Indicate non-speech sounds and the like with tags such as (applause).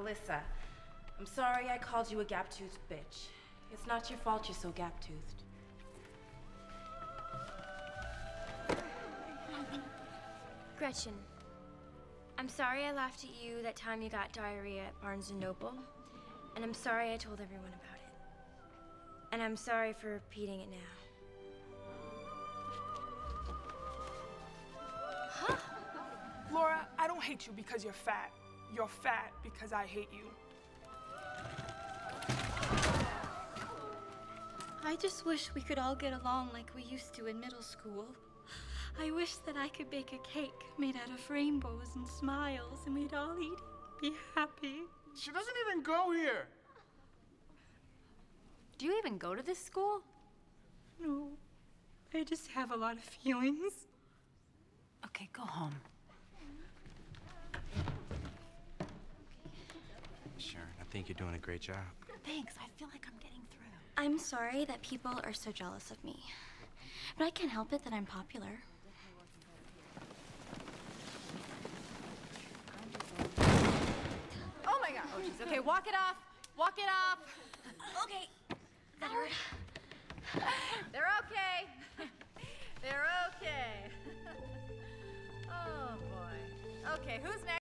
Alyssa, I'm sorry I called you a gap-toothed bitch. It's not your fault you're so gap-toothed. Gretchen, I'm sorry I laughed at you that time you got diarrhea at Barnes & Noble. And I'm sorry I told everyone about it. And I'm sorry for repeating it now. Laura, I don't hate you because you're fat. You're fat because I hate you. I just wish we could all get along like we used to in middle school. I wish that I could bake a cake made out of rainbows and smiles and we'd all eat it, be happy. She doesn't even go here. Do you even go to this school? No, I just have a lot of feelings. Okay, go home. Think you're doing a great job. Thanks. I feel like I'm getting through. I'm sorry that people are so jealous of me. But I can't help it that I'm popular. Oh my god. Oh, jeez. Okay, walk it off. Walk it off. Okay, that hurt. They're okay. They're okay. (laughs) oh boy. Okay, who's next?